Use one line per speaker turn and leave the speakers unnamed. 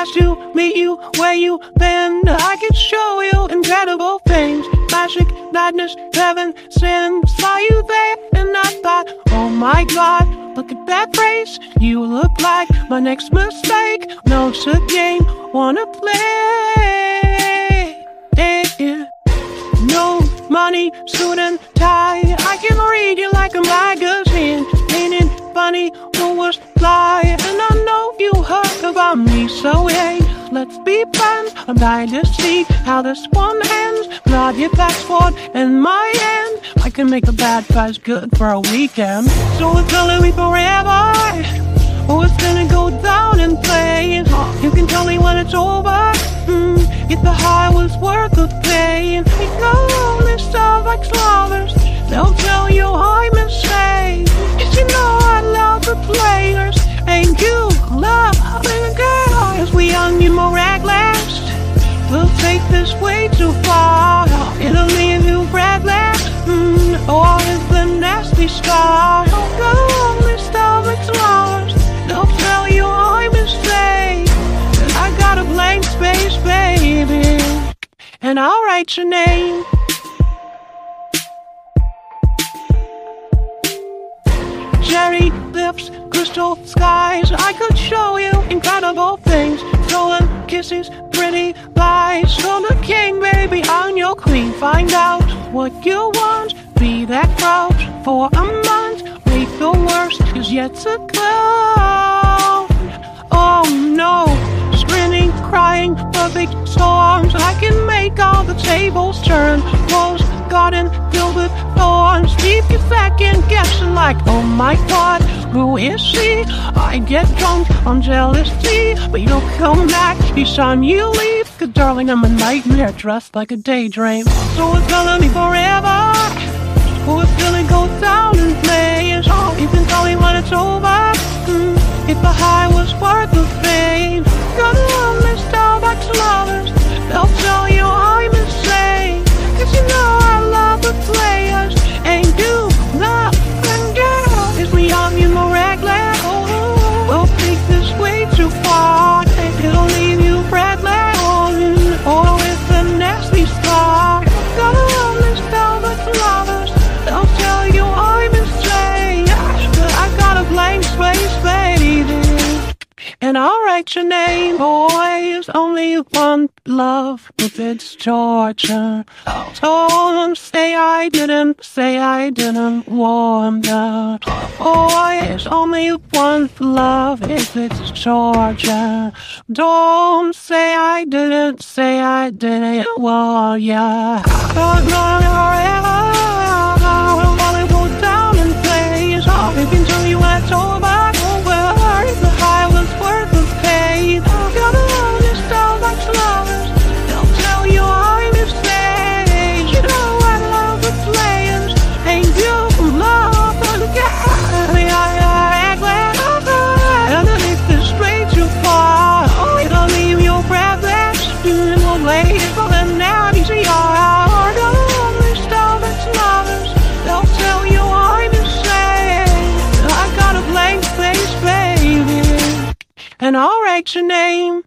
Nice to meet you where you been. I can show you incredible things. Magic, madness, heaven, sin. Saw you there and I thought, oh my god, look at that face. You look like my next mistake. No, it's a game, wanna play. Yeah. No money, suit and tie. I can read you like a magazine. Meaning funny, who was fly. About me, so hey, let's be friends. I'm dying to see how this one ends. Glad your passport and my end. I can make a bad price good for a weekend. So it's gonna be forever. Oh, it's gonna go down in flames. You can tell me when it's over. Mm, if the high was worth the pain. We know this stuff like lovers. They'll tell this way too far. It'll leave you breathless. Mm, or is the nasty scar. Oh, no, this stuff like lovers. They'll tell you I'm insane. That I got a blank space, baby. And I'll write your name. Cherry lips, crystal skies. I could show you incredible things. Kisses, pretty lies. So the king, baby, I'm your queen. Find out what you want. Be that crowd for a month. Wait, the worst is yet to come. Oh no, sprinting, crying, perfect storms. I can make all the tables turn. Rose garden filled with thorns. Leave you second guessing like, oh my god, who is she? I get drunk on jealousy, but you'll come back each time you leave. Cause darling, I'm a nightmare dressed like a daydream. So it's gonna be forever. And I'll write your name, boys. Only one love if it's torture. Told them say I didn't, say I didn't want that. Boys, only one love if it's torture. Don't say I didn't, say I didn't want ya. And I'll write your name.